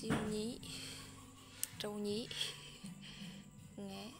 siêu nhí trâu nhí. Nghe.